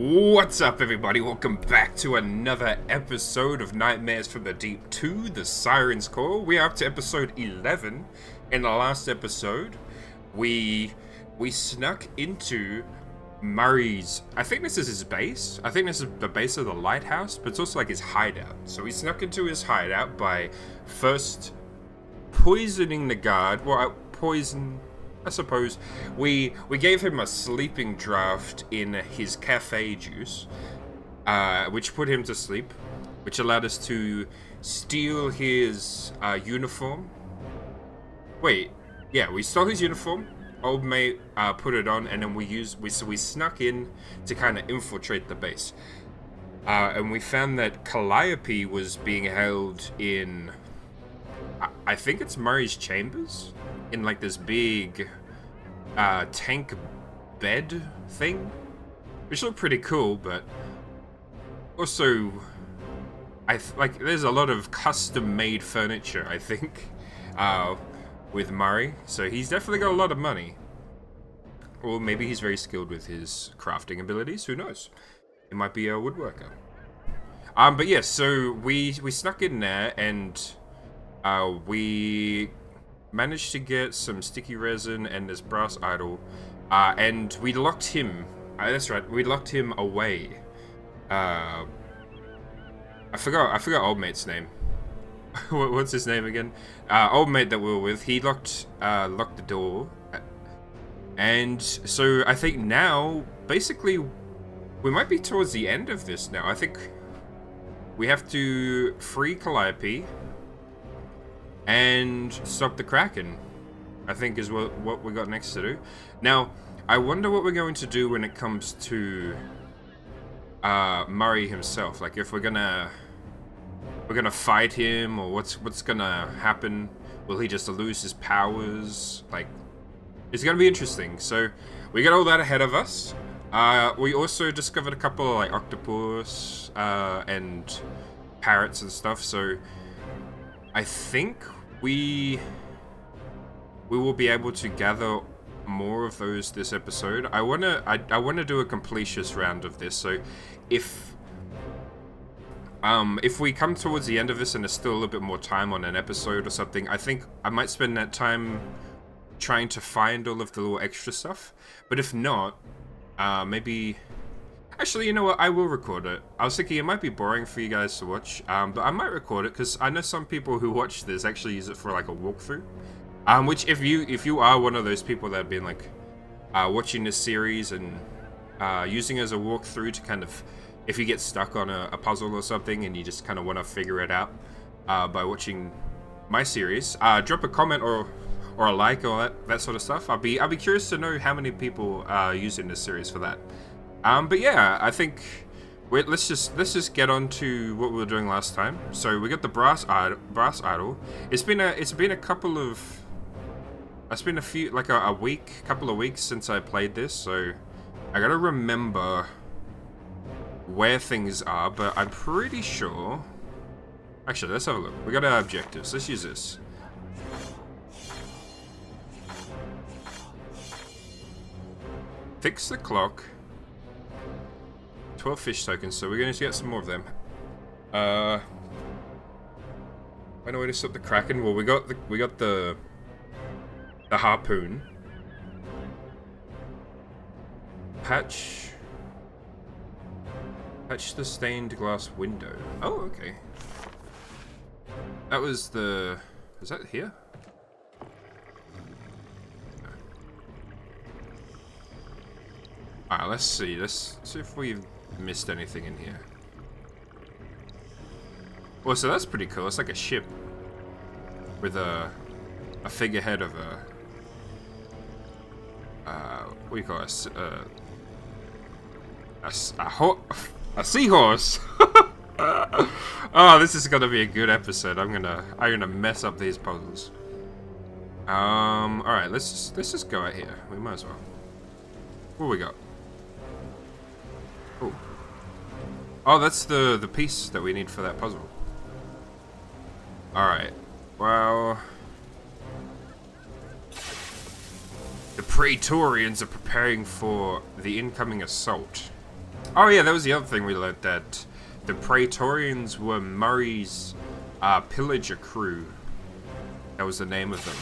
What's up, everybody? Welcome back to another episode of Nightmares from the Deep 2, The Siren's Call. We are up to episode 11. In the last episode, we we snuck into Murray's... I think this is his base. I think this is the base of the lighthouse, but it's also like his hideout. So we snuck into his hideout by first poisoning the guard. Well, poison I suppose we we gave him a sleeping draft in his cafe juice, uh, which put him to sleep, which allowed us to steal his uh, uniform. Wait, yeah, we stole his uniform. Old mate uh, put it on, and then we used we so we snuck in to kind of infiltrate the base. Uh, and we found that Calliope was being held in, I think it's Murray's chambers, in like this big uh, tank bed thing, which looked pretty cool, but also, I like there's a lot of custom-made furniture. I think uh, with Murray, so he's definitely got a lot of money. Or maybe he's very skilled with his crafting abilities. Who knows? He might be a woodworker. Um, but yes, yeah, so we we snuck in there and uh, we managed to get some sticky resin and this brass idol, uh, and we locked him. Uh, that's right, we locked him away. Uh, I forgot. I forgot old mate's name. What's his name again? Uh, old mate that we were with. He locked uh, locked the door, and so I think now, basically, we might be towards the end of this now. I think we have to free Calliope and stop the Kraken. I think is what, what we got next to do. Now, I wonder what we're going to do when it comes to uh, Murray himself. Like, if we're gonna we're gonna fight him, or what's what's gonna happen? Will he just lose his powers? Like, it's gonna be interesting. So, we got all that ahead of us. Uh, we also discovered a couple of like octopus uh, and parrots and stuff. So, I think we we will be able to gather more of those this episode. I wanna I, I wanna do a completions round of this. So if um if we come towards the end of this and there's still a little bit more time on an episode or something, I think I might spend that time trying to find all of the little extra stuff. But if not, uh maybe Actually, you know what? I will record it. I was thinking it might be boring for you guys to watch, um, but I might record it because I know some people who watch this actually use it for like a walkthrough. Um, which if you if you are one of those people that have been like uh, watching this series and uh, using it as a walkthrough to kind of if you get stuck on a, a puzzle or something and you just kind of want to figure it out uh, by watching my series, uh, drop a comment or or a like or that, that sort of stuff. I'll be I'll be curious to know how many people are using this series for that. Um, but yeah, I think wait, let's just let's just get on to what we were doing last time. So we got the brass idol, brass idol. It's been a it's been a couple of it's been a few like a, a week, couple of weeks since I played this, so I gotta remember where things are. But I'm pretty sure. Actually, let's have a look. We got our objectives. Let's use this. Fix the clock. 12 fish tokens, so we're going to get some more of them. Uh, find a way to stop the kraken. Well, we got the we got the the harpoon. Patch. Patch the stained glass window. Oh, okay. That was the. Is that here? Alright, let's see. Let's see if we've missed anything in here. Well, so that's pretty cool. It's like a ship with a a figurehead of a uh, what do you call it? Uh, a a, a seahorse. oh, this is gonna be a good episode. I'm gonna I'm gonna mess up these puzzles. Um. All right. Let's just let's just go out here. We might as well. What we got? Oh, that's the, the piece that we need for that puzzle. Alright. Well... The Praetorians are preparing for the incoming assault. Oh yeah, that was the other thing we learned, that the Praetorians were Murray's uh, pillager crew. That was the name of them.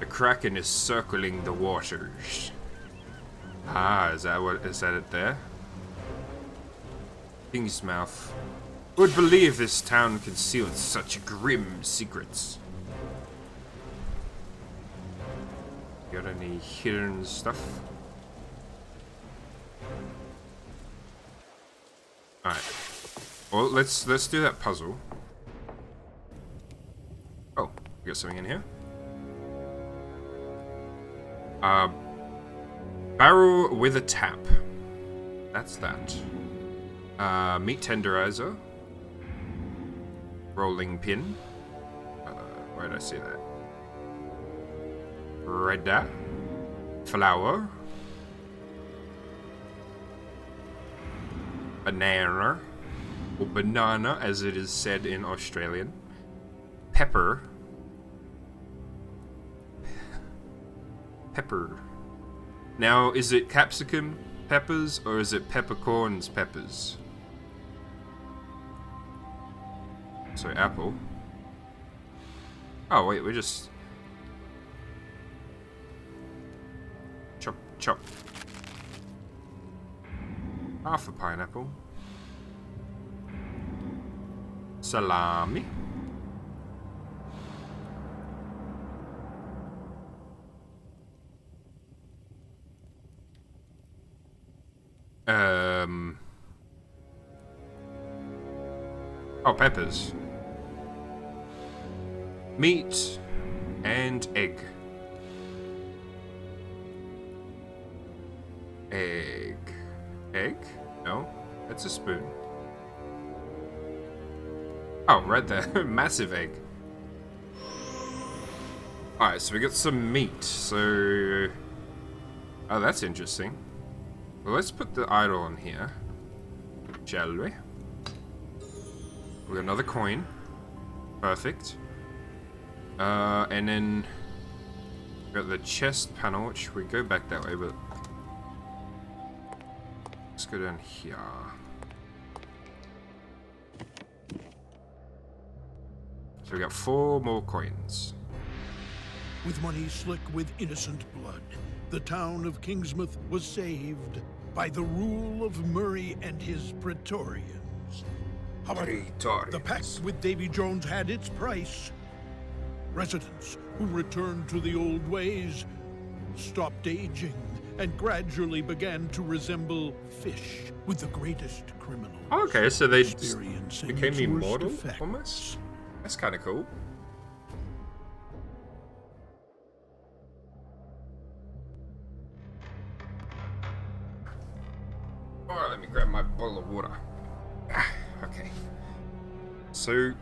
The Kraken is circling the waters. Ah, is that what is that it there? King's Kingsmouth. Would believe this town concealed such grim secrets. Got any hidden stuff? Alright. Well let's let's do that puzzle. Oh, we got something in here. Uh barrel with a tap. That's that. Uh meat tenderizer. Rolling pin. Uh, where did I see that? Redda. Flour. Banana. Or banana, as it is said in Australian. Pepper. Pepper. Now, is it capsicum peppers or is it peppercorns peppers? So apple. Oh wait, we just chop chop. Half a pineapple. Salami. Um. Oh, peppers. Meat and egg. Egg. Egg? No, that's a spoon. Oh, right there. Massive egg. Alright, so we got some meat. So... Oh, that's interesting. Well, let's put the idol on here. Shall we? We got another coin. Perfect. Uh, and then... We got the chest panel, which we go back that way, but... Let's go down here. So we got four more coins. With money slick with innocent blood, the town of Kingsmouth was saved by the rule of Murray and his Praetorians. However, the pact with Davy Jones had its price. Residents who returned to the old ways stopped aging and gradually began to resemble fish with the greatest criminals. Okay, so they became immortal, effects. almost? That's kind of cool. So...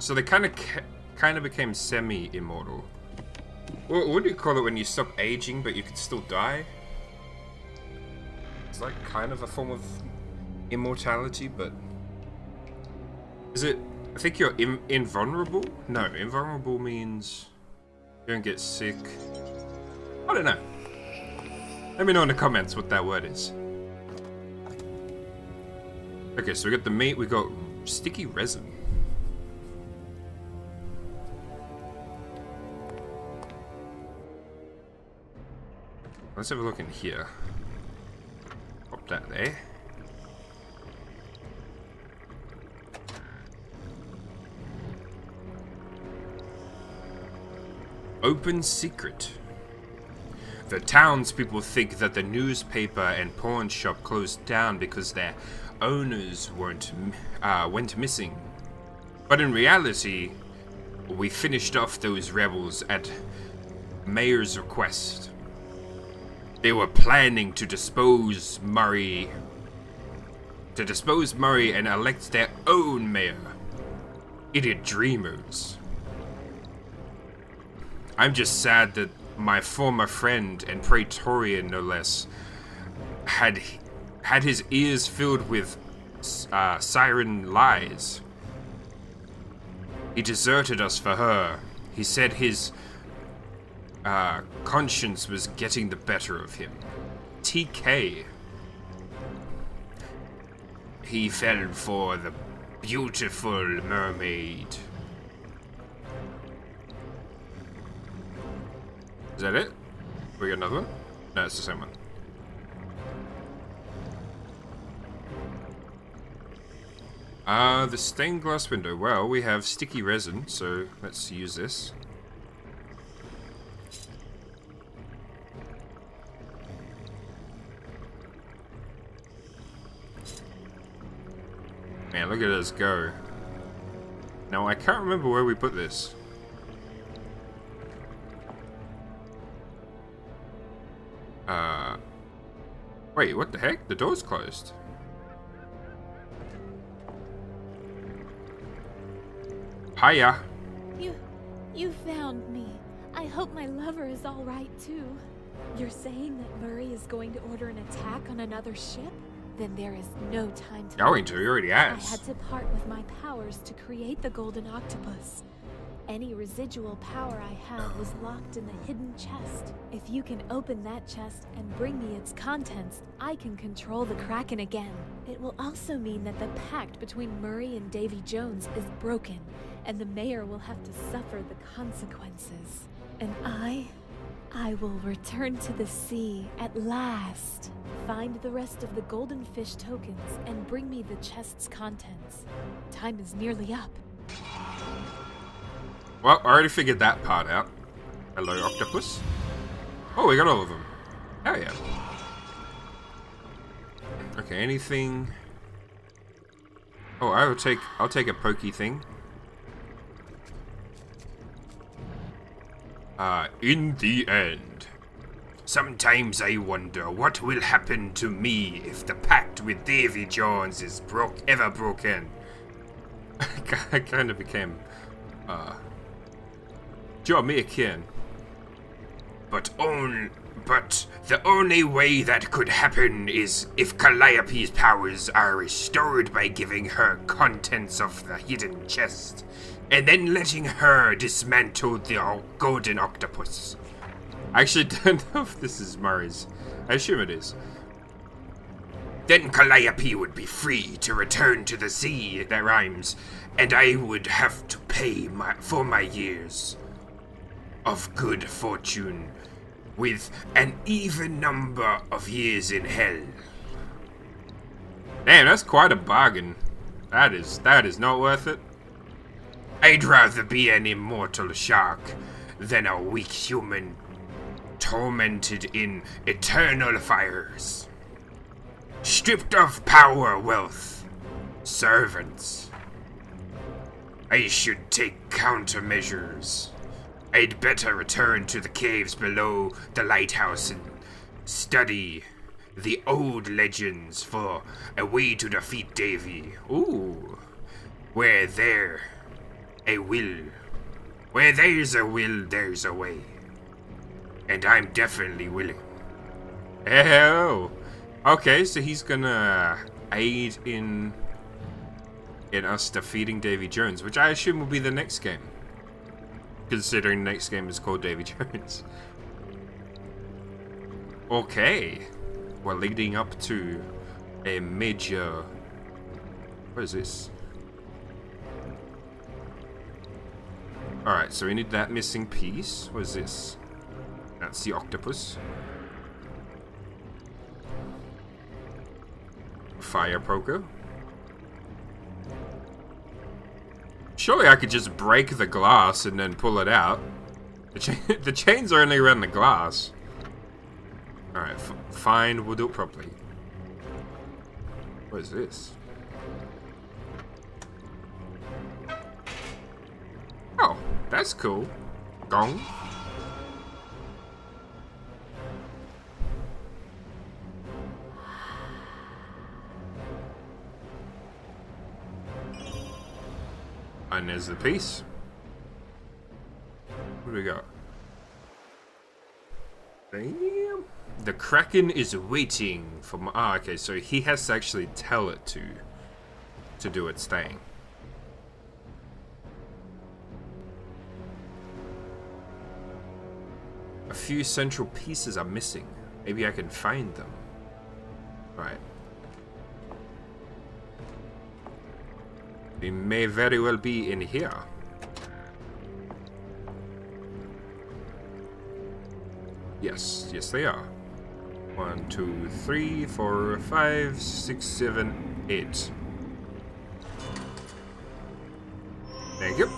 So they kind of kind of became semi-immortal. What, what do you call it when you stop aging but you can still die? It's like kind of a form of immortality, but is it? I think you're in, invulnerable. No, invulnerable means you don't get sick. I don't know. Let me know in the comments what that word is. Okay, so we got the meat. We got sticky resin. Let's have a look in here. Pop that there. Open secret. The townspeople think that the newspaper and pawn shop closed down because their owners weren't uh, went missing. But in reality, we finished off those rebels at Mayor's request. They were planning to dispose Murray to dispose Murray and elect their own mayor. Idiot dreamers. I'm just sad that my former friend and Praetorian, no less, had had his ears filled with uh, siren lies. He deserted us for her. He said his uh, conscience was getting the better of him. TK. He fell for the beautiful mermaid. Is that it? We got another one? No, it's the same one. Uh, the stained glass window. Well, we have sticky resin, so let's use this. Man, look at us go. Now, I can't remember where we put this. Uh... Wait, what the heck? The door's closed. Hiya. You... you found me. I hope my lover is alright too. You're saying that Murray is going to order an attack on another ship? Then there is no time to... Going to, he already has. I had to part with my powers to create the Golden Octopus. Any residual power I had was locked in the hidden chest. If you can open that chest and bring me its contents, I can control the Kraken again. It will also mean that the pact between Murray and Davy Jones is broken, and the mayor will have to suffer the consequences. And I... I will return to the sea at last. Find the rest of the golden fish tokens and bring me the chest's contents. Time is nearly up. Well, I already figured that part out. Hello, octopus. Oh, we got all of them. Hell yeah. Okay, anything... Oh, I will take... I'll take a pokey thing. Uh, in the end. Sometimes I wonder what will happen to me if the pact with Davy Jones is broke ever broken. I kind of became, uh, Draw me a kin. But on, but the only way that could happen is if Calliope's powers are restored by giving her contents of the hidden chest, and then letting her dismantle the golden octopus. I actually don't know if this is Murray's. I assume it is. Then Calliope would be free to return to the sea, that rhymes, and I would have to pay my, for my years of good fortune with an even number of years in hell. Damn, that's quite a bargain. That is, that is not worth it. I'd rather be an immortal shark than a weak human tormented in eternal fires. Stripped of power, wealth, servants. I should take countermeasures. I'd better return to the caves below the lighthouse and study the old legends for a way to defeat Davy. Ooh. Where there a will. Where there's a will, there's a way. And I'm definitely willing. Oh. Okay, so he's gonna aid in in us defeating Davy Jones, which I assume will be the next game considering next game is called Davy Jones. Okay. We're leading up to a major... What is this? Alright, so we need that missing piece. What is this? That's the octopus. Fire poker. Surely I could just break the glass and then pull it out. The, cha the chains are only around the glass. Alright, fine, we'll do it properly. What is this? Oh, that's cool. Gong. And there's the piece. What do we got? Damn. The Kraken is waiting for my... Ah, okay, so he has to actually tell it to... to do its thing. A few central pieces are missing. Maybe I can find them. Right. They may very well be in here. Yes, yes they are. One, two, three, four, five, six, seven, eight. Thank you.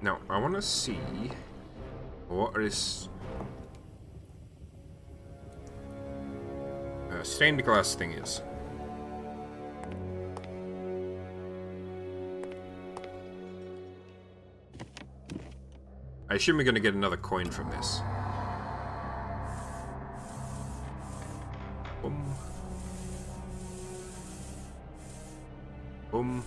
Now, I want to see what is uh, stained glass thing is. I assume we're going to get another coin from this. Boom. Boom.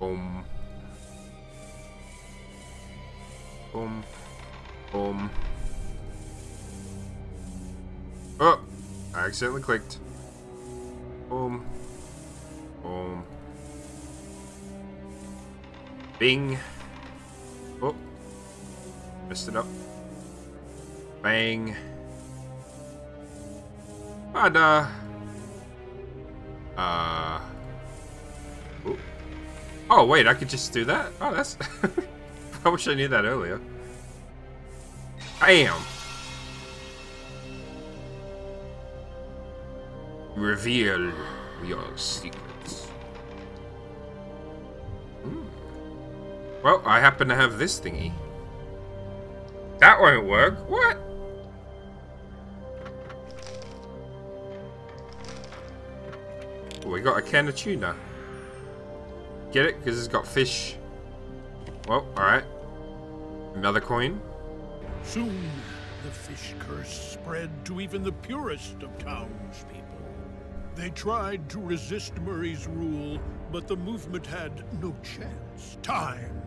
Boom. Boom. Boom. Oh! I accidentally clicked. Bing. Oh. Messed it up. Bang. And, uh... Uh... Oh. wait, I could just do that? Oh, that's... I wish I knew that earlier. Bam! Reveal your secrets. Well, I happen to have this thingy. That won't work. What? we got a can of tuna. Get it? Because it's got fish. Well, alright. Another coin. Soon, the fish curse spread to even the purest of townspeople. They tried to resist Murray's rule, but the movement had no chance. Time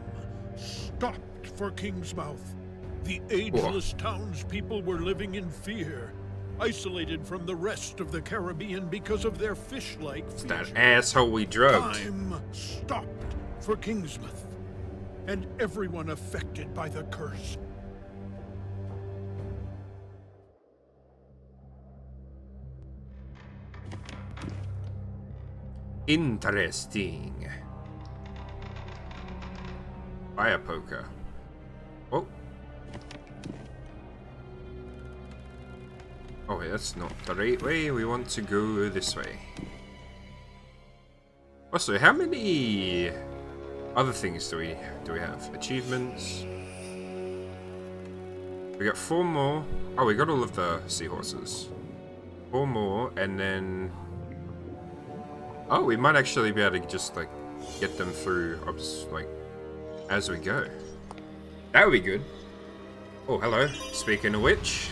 stopped for Kingsmouth. The ageless townspeople were living in fear, isolated from the rest of the Caribbean because of their fish-like features. That asshole we drugged. Time stopped for Kingsmouth, and everyone affected by the curse. Interesting. Fire poker. Oh. Oh that's not the right way. We want to go this way. Oh, also, how many other things do we do we have? Achievements. We got four more. Oh, we got all of the seahorses. Four more, and then Oh, we might actually be able to just, like, get them through, like, as we go. That would be good. Oh, hello. Speaking of which...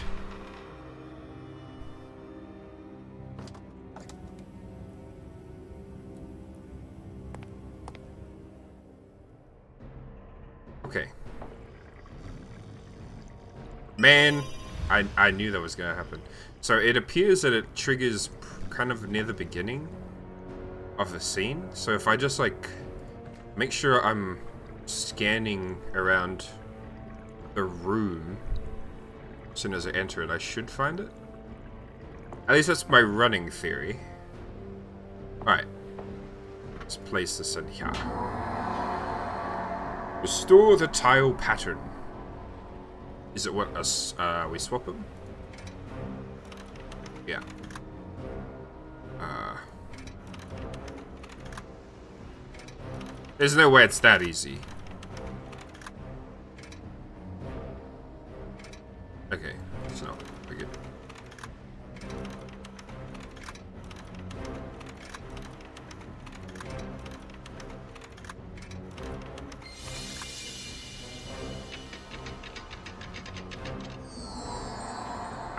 Okay. Man, I, I knew that was going to happen. So it appears that it triggers kind of near the beginning of the scene. So if I just like make sure I'm scanning around the room as soon as I enter it, I should find it. At least that's my running theory. Alright. Let's place this in here. Restore the tile pattern. Is it what us uh, we swap them? Yeah. Uh There's no way it's that easy.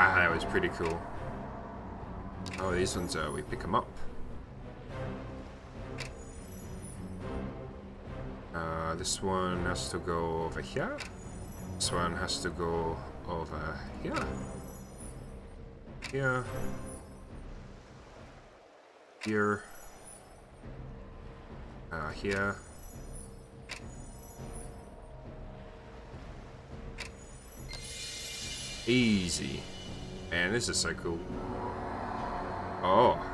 That was pretty cool. Oh, these ones, are, we pick them up. Uh, this one has to go over here. This one has to go over here. Here. Here. Uh, here. Easy. Man, this is so cool. Oh.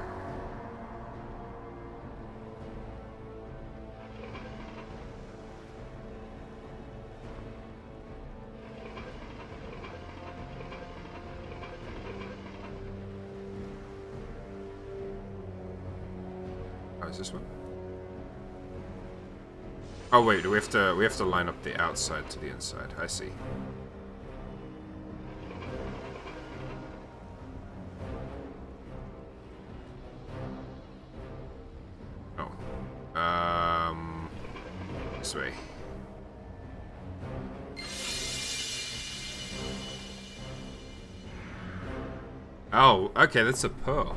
Oh, is this one? Oh wait, we have to we have to line up the outside to the inside. I see. Okay, that's a pearl.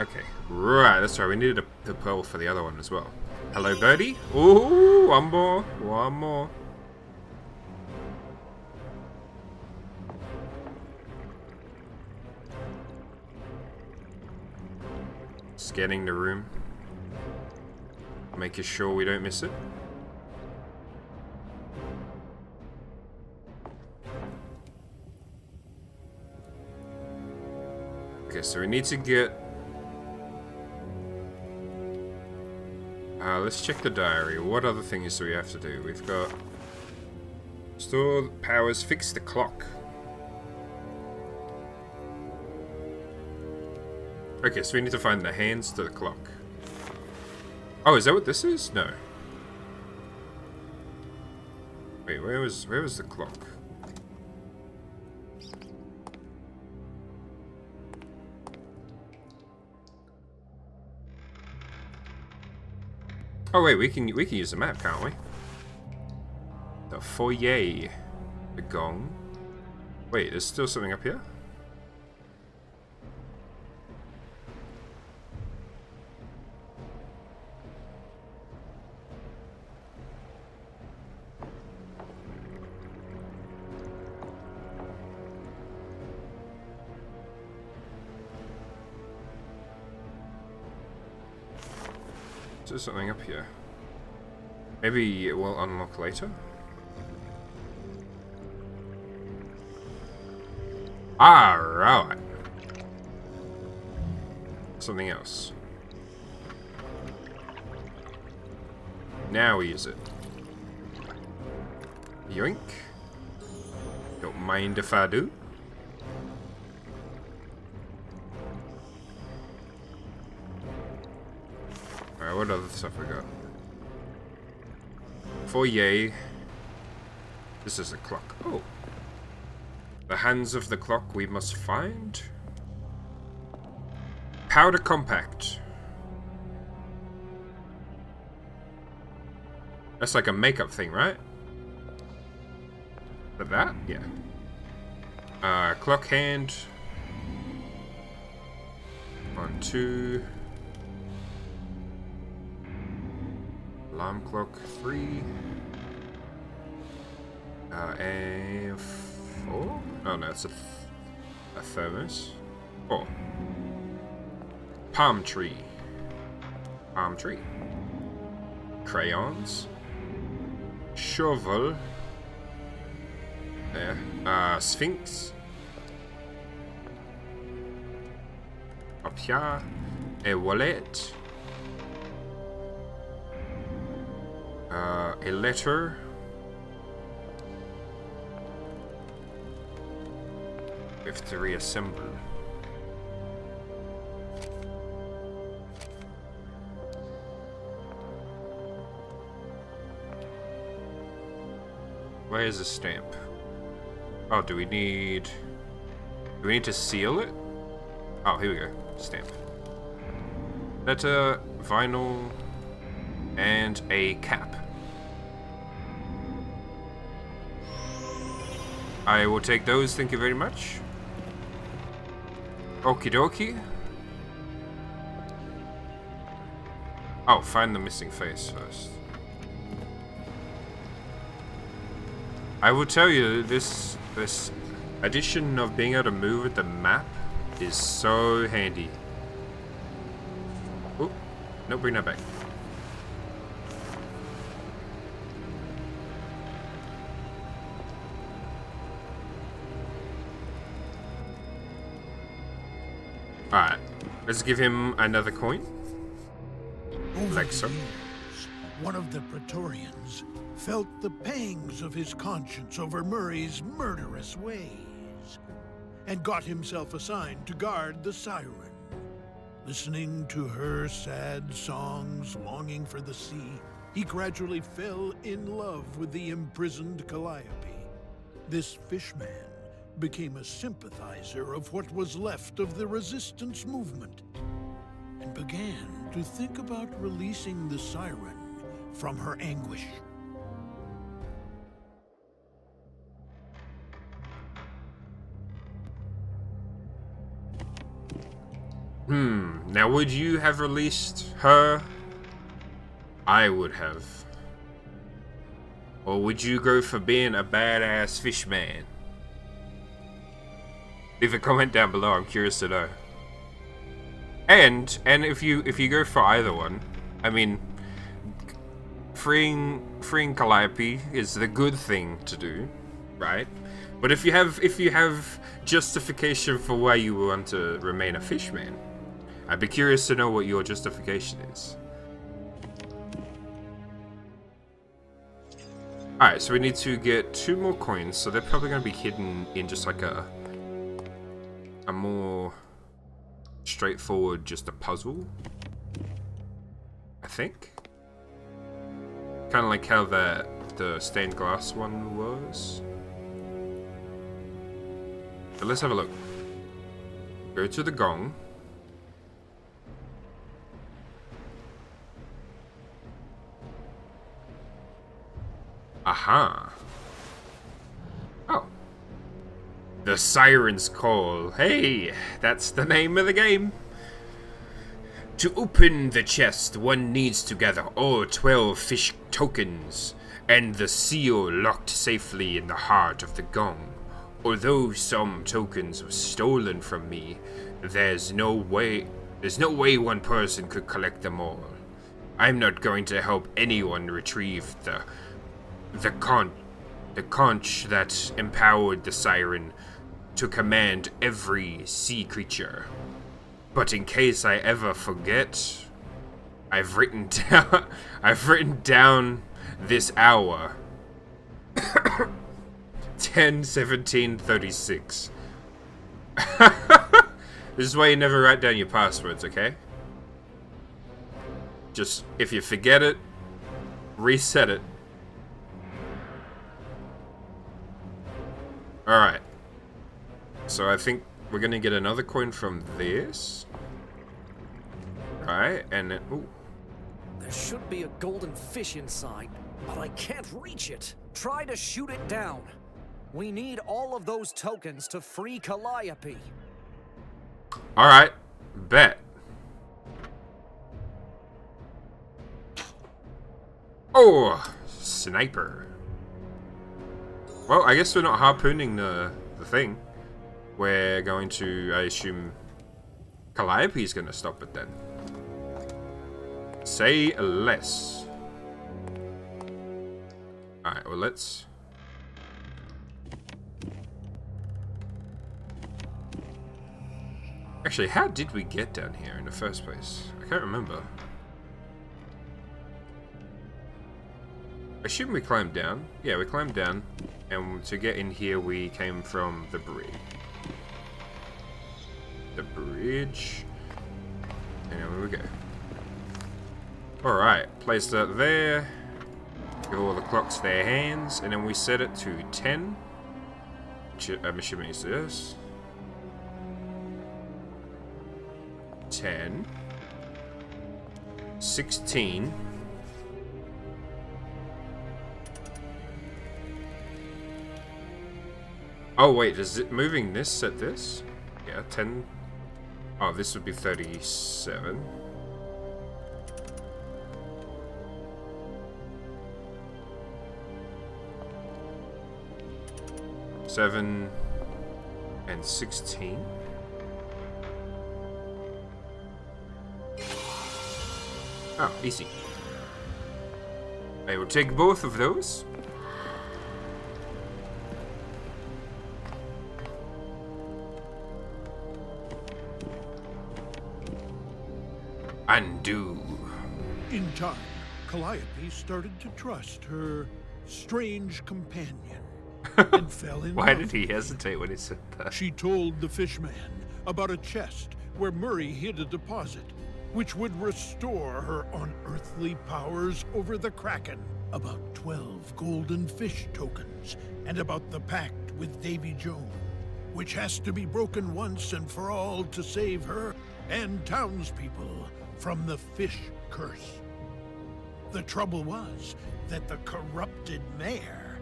Okay, right, that's right. We needed a, the pearl for the other one as well. Hello, birdie. Ooh, one more, one more. Scanning the room. Making sure we don't miss it. Okay, so we need to get Uh, let's check the diary. What other things do we have to do? We've got... Store powers, fix the clock. Okay, so we need to find the hands to the clock. Oh, is that what this is? No. Wait, where was where was the clock? Oh wait, we can we can use the map, can't we? The foyer, the gong. Wait, there's still something up here. There's something up here. Maybe it will unlock later? Ah, right. Something else. Now we use it. Yoink. Don't mind if I do. What other stuff we got? Foyer. This is the clock. Oh. The hands of the clock we must find. Powder compact. That's like a makeup thing, right? But that? Yeah. Uh, clock hand. One, two. Alarm clock three. Uh, and four? Oh no, it's a, a thermos. Four. Palm tree. Palm tree. Crayons. Shovel. There. Uh, Sphinx. Up here. A wallet. A letter. We have to reassemble. Where is the stamp? Oh, do we need... Do we need to seal it? Oh, here we go. Stamp. Letter, vinyl, and a cap. I will take those, thank you very much. Okie dokie. Oh, find the missing face first. I will tell you, this this addition of being able to move with the map is so handy. Oh, no, bring that back. Let's give him another coin. Over Like so. years, one of the Praetorians felt the pangs of his conscience over Murray's murderous ways, and got himself assigned to guard the Siren. Listening to her sad songs, longing for the sea, he gradually fell in love with the imprisoned Calliope. This fishman became a sympathizer of what was left of the resistance movement and began to think about releasing the siren from her anguish. Hmm. Now, would you have released her? I would have. Or would you go for being a badass fishman? Leave a comment down below. I'm curious to know. And and if you if you go for either one, I mean, freeing freeing Calliope is the good thing to do, right? But if you have if you have justification for why you want to remain a fishman, I'd be curious to know what your justification is. Alright, so we need to get two more coins, so they're probably going to be hidden in just like a a more straightforward, just a puzzle. I think. Kind of like how the the stained glass one was. But let's have a look. Go to the gong. Aha. The Siren's Call. Hey, that's the name of the game. To open the chest, one needs to gather all 12 fish tokens, and the seal locked safely in the heart of the gong. Although some tokens were stolen from me, there's no way there's no way one person could collect them all. I'm not going to help anyone retrieve the the con the conch that empowered the siren to command every sea creature. But in case I ever forget, I've written down I've written down this hour. 10 17 36. this is why you never write down your passwords, okay? Just if you forget it, reset it. Alright. So I think we're gonna get another coin from this. Right, and then, ooh. There should be a golden fish inside, but I can't reach it. Try to shoot it down. We need all of those tokens to free Calliope. Alright, bet. Oh, sniper. Well, I guess we're not harpooning the, the thing. We're going to, I assume, Calliope's going to stop it then. Say less. Alright, well let's... Actually, how did we get down here in the first place? I can't remember. I assume we climbed down. Yeah, we climbed down. And to get in here, we came from the bridge. Bridge. And here we go. Alright, place that there. Give all the clocks their hands. And then we set it to 10. Which uh, I'm assuming is this. 10. 16. Oh wait, is it moving this set this? Yeah, 10. Oh, this would be 37. Seven and sixteen. Oh, easy. I will take both of those. In time, Calliope started to trust her strange companion and fell in Why did he hesitate when he said that? She told the fishman about a chest where Murray hid a deposit, which would restore her unearthly powers over the Kraken, about 12 golden fish tokens, and about the pact with Davy Jones, which has to be broken once and for all to save her and townspeople from the fish curse. The trouble was that the corrupted mayor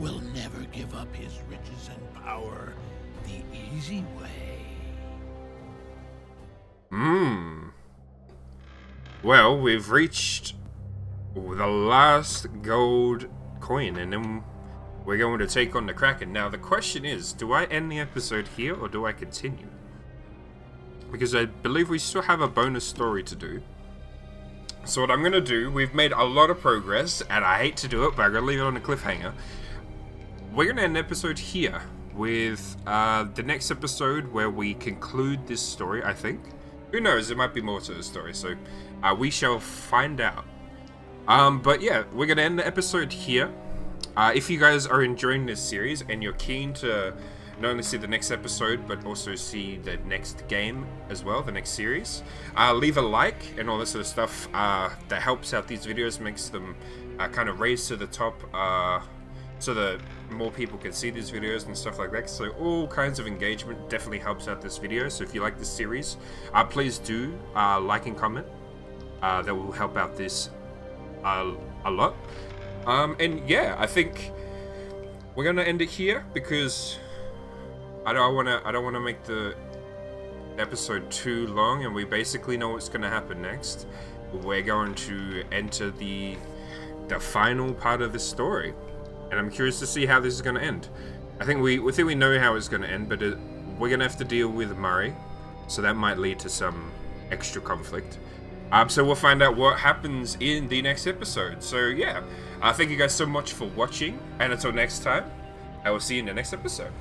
will never give up his riches and power the easy way. Hmm. Well, we've reached the last gold coin, and then we're going to take on the Kraken. Now, the question is, do I end the episode here, or do I continue? Because I believe we still have a bonus story to do. So what I'm going to do, we've made a lot of progress, and I hate to do it, but I'm going to leave it on a cliffhanger. We're going to end episode here with uh, the next episode where we conclude this story, I think. Who knows, there might be more to the story, so uh, we shall find out. Um, but yeah, we're going to end the episode here. Uh, if you guys are enjoying this series and you're keen to not only see the next episode, but also see the next game as well, the next series, uh, leave a like and all this sort of stuff. Uh, that helps out these videos, makes them uh, kind of raise to the top uh, so that more people can see these videos and stuff like that. So all kinds of engagement definitely helps out this video. So if you like this series, uh, please do uh, like and comment. That will help out this a lot. Um, and yeah, I think we're gonna end it here because I don't want to. I don't want to make the episode too long, and we basically know what's gonna happen next. We're going to enter the the final part of the story, and I'm curious to see how this is gonna end. I think we, we think we know how it's gonna end, but it, we're gonna have to deal with Murray, so that might lead to some extra conflict. Um, so we'll find out what happens in the next episode. So yeah, uh, thank you guys so much for watching, and until next time, I will see you in the next episode.